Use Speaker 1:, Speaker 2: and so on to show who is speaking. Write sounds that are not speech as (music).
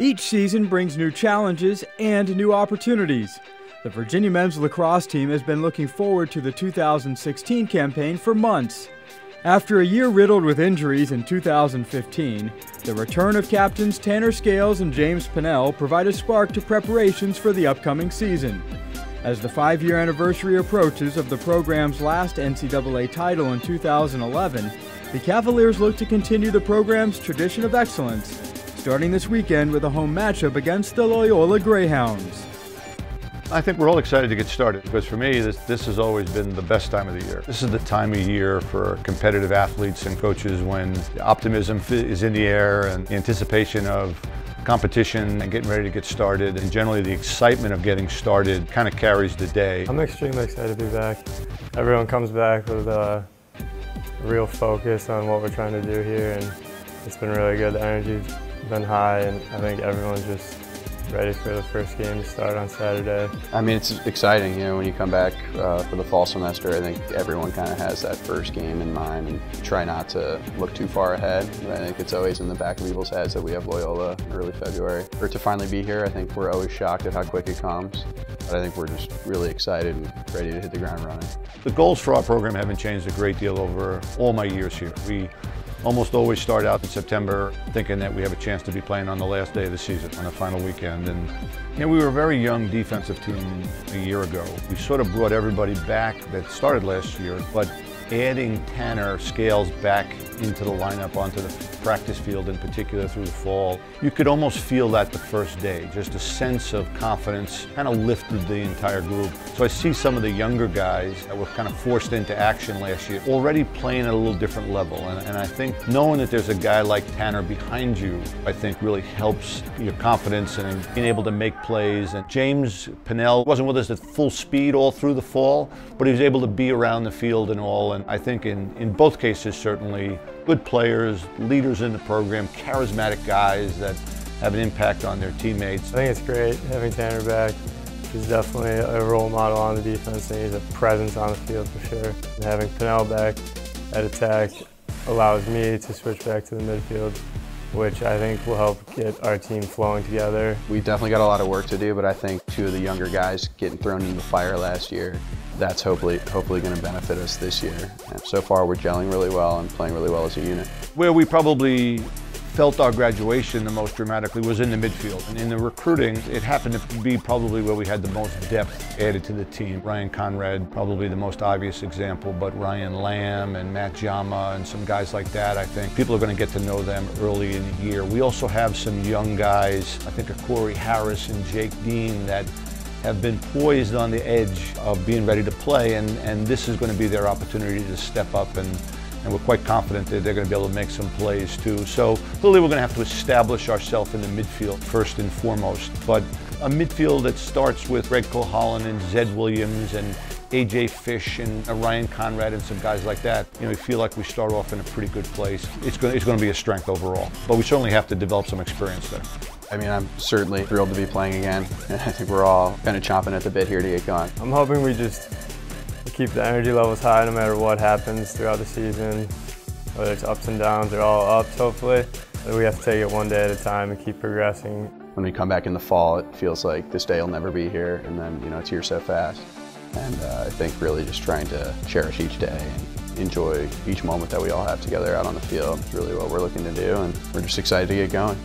Speaker 1: Each season brings new challenges and new opportunities. The Virginia men's lacrosse team has been looking forward to the 2016 campaign for months. After a year riddled with injuries in 2015, the return of captains Tanner Scales and James Pannell provide a spark to preparations for the upcoming season. As the five year anniversary approaches of the program's last NCAA title in 2011, the Cavaliers look to continue the program's tradition of excellence, starting this weekend with a home matchup against the Loyola Greyhounds.
Speaker 2: I think we're all excited to get started because for me, this, this has always been the best time of the year. This is the time of year for competitive athletes and coaches when optimism is in the air and the anticipation of competition and getting ready to get started and generally the excitement of getting started kind of carries the day.
Speaker 3: I'm extremely excited to be back. Everyone comes back with a real focus on what we're trying to do here and it's been really good. The energy's been high and I think everyone's just ready for the first game to start on Saturday.
Speaker 4: I mean, it's exciting, you know, when you come back uh, for the fall semester, I think everyone kind of has that first game in mind and try not to look too far ahead. I think it's always in the back of people's heads that we have Loyola early February. For to finally be here, I think we're always shocked at how quick it comes. But I think we're just really excited and ready to hit the ground running.
Speaker 2: The goals for our program haven't changed a great deal over all my years here. We almost always start out in September thinking that we have a chance to be playing on the last day of the season, on the final weekend. And you know, we were a very young defensive team a year ago. We sort of brought everybody back that started last year, but adding Tanner Scales back into the lineup onto the practice field in particular through the fall, you could almost feel that the first day. Just a sense of confidence kind of lifted the entire group. So I see some of the younger guys that were kind of forced into action last year already playing at a little different level. And, and I think knowing that there's a guy like Tanner behind you, I think really helps your confidence and being able to make plays. And James Pannell wasn't with us at full speed all through the fall, but he was able to be around the field and all. And I think in, in both cases, certainly, good players, leaders in the program, charismatic guys that have an impact on their teammates.
Speaker 3: I think it's great having Tanner back. He's definitely a role model on the defense and he's a presence on the field for sure. And having Pannell back at attack allows me to switch back to the midfield which I think will help get our team flowing together.
Speaker 4: We definitely got a lot of work to do, but I think two of the younger guys getting thrown into the fire last year that's hopefully hopefully going to benefit us this year. And so far, we're gelling really well and playing really well as a unit.
Speaker 2: Where we probably felt our graduation the most dramatically was in the midfield. And in the recruiting, it happened to be probably where we had the most depth added to the team. Ryan Conrad, probably the most obvious example, but Ryan Lamb and Matt Jama and some guys like that, I think people are going to get to know them early in the year. We also have some young guys, I think a Corey Harris and Jake Dean that have been poised on the edge of being ready to play, and, and this is going to be their opportunity to step up, and, and we're quite confident that they're going to be able to make some plays too. So clearly we're going to have to establish ourselves in the midfield first and foremost, but a midfield that starts with Greg Coholan and Zed Williams and AJ Fish and uh, Ryan Conrad and some guys like that, you know, we feel like we start off in a pretty good place. It's going, to, it's going to be a strength overall, but we certainly have to develop some experience there.
Speaker 4: I mean, I'm certainly thrilled to be playing again. (laughs) I think we're all kind of chomping at the bit here to get going.
Speaker 3: I'm hoping we just keep the energy levels high no matter what happens throughout the season, whether it's ups and downs or all ups, hopefully. We have to take it one day at a time and keep progressing.
Speaker 4: When we come back in the fall, it feels like this day will never be here, and then, you know, it's here so fast. And uh, I think really just trying to cherish each day and enjoy each moment that we all have together out on the field is really what we're looking to do, and we're just excited to get going.